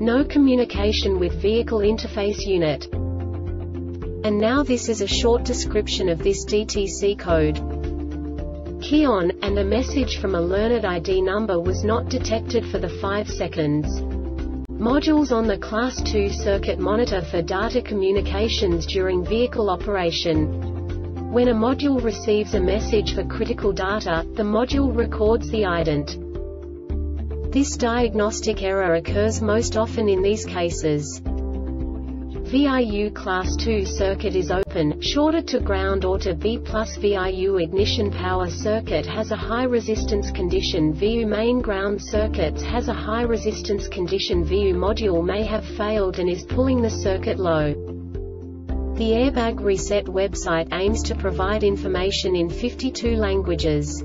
no communication with vehicle interface unit. And now this is a short description of this DTC code. Key on, and a message from a learned ID number was not detected for the 5 seconds. Modules on the Class 2 circuit monitor for data communications during vehicle operation. When a module receives a message for critical data, the module records the ident. This diagnostic error occurs most often in these cases. VIU class 2 circuit is open, shorted to ground or to B plus VIU ignition power circuit has a high resistance condition VIU main ground circuits has a high resistance condition VIU module may have failed and is pulling the circuit low. The Airbag Reset website aims to provide information in 52 languages.